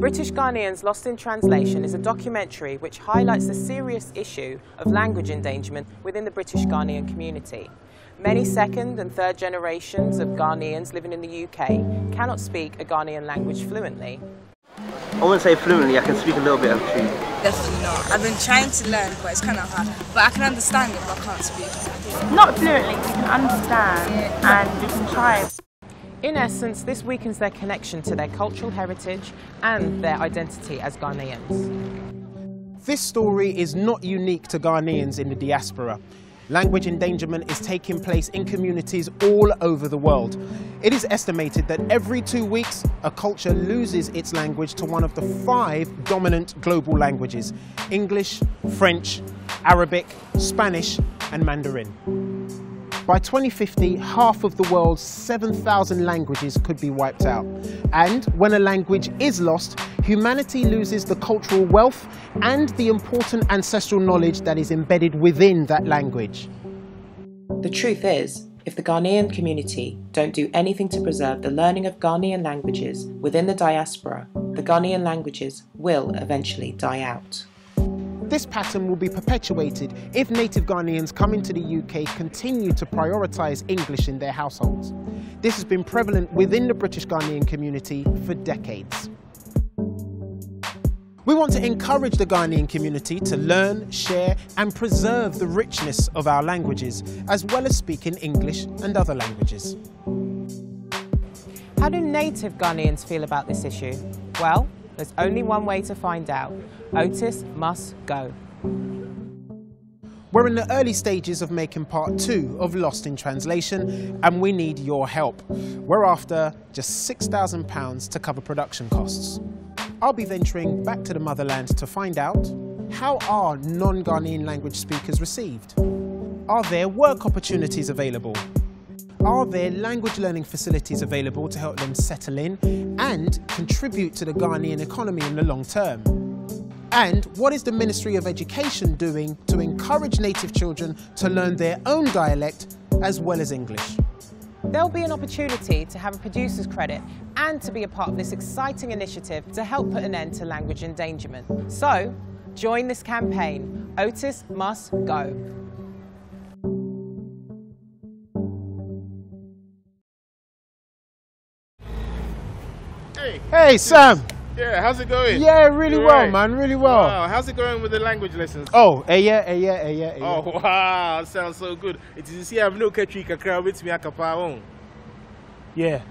British Ghanaians Lost in Translation is a documentary which highlights the serious issue of language endangerment within the British Ghanaian community. Many second and third generations of Ghanaians living in the UK cannot speak a Ghanaian language fluently. I wouldn't say fluently, I can speak a little bit of Twi. Definitely not. I've been trying to learn, but it's kind of hard. But I can understand it, but I can't speak. Not fluently, we can understand and we can try. In essence, this weakens their connection to their cultural heritage and their identity as Ghanaians. This story is not unique to Ghanaians in the diaspora. Language endangerment is taking place in communities all over the world. It is estimated that every two weeks, a culture loses its language to one of the five dominant global languages English, French, Arabic, Spanish, and Mandarin. By 2050, half of the world's 7,000 languages could be wiped out. And when a language is lost, humanity loses the cultural wealth and the important ancestral knowledge that is embedded within that language. The truth is, if the Ghanaian community don't do anything to preserve the learning of Ghanaian languages within the diaspora, the Ghanaian languages will eventually die out. This pattern will be perpetuated if native Ghanaians coming to the UK continue to prioritise English in their households. This has been prevalent within the British Ghanaian community for decades. We want to encourage the Ghanaian community to learn, share and preserve the richness of our languages, as well as speaking English and other languages. How do native Ghanaians feel about this issue? Well, there's only one way to find out. Ortis must go. We're in the early stages of making part two of Lost in Translation, and we need your help. We're after just £6,000 to cover production costs. I'll be venturing back to the motherland to find out how are non-Ghanaian language speakers received? Are there work opportunities available? Are there language learning facilities available to help them settle in and contribute to the Ghanaian economy in the long term? And what is the Ministry of Education doing to encourage native children to learn their own dialect as well as English? There'll be an opportunity to have a producer's credit and to be a part of this exciting initiative to help put an end to language endangerment. So, join this campaign. Ortis must go. Hey. Hey, Sam. Yeah, how's it going? Yeah, really You well, alright? man, really well. Wow, how's it going with the language lessons? Oh, eh, yeah, eh, yeah, eh, yeah, eh, yeah. Oh, wow, sounds so good. It is see, I've no catchy kakra with me akapa on. Yeah,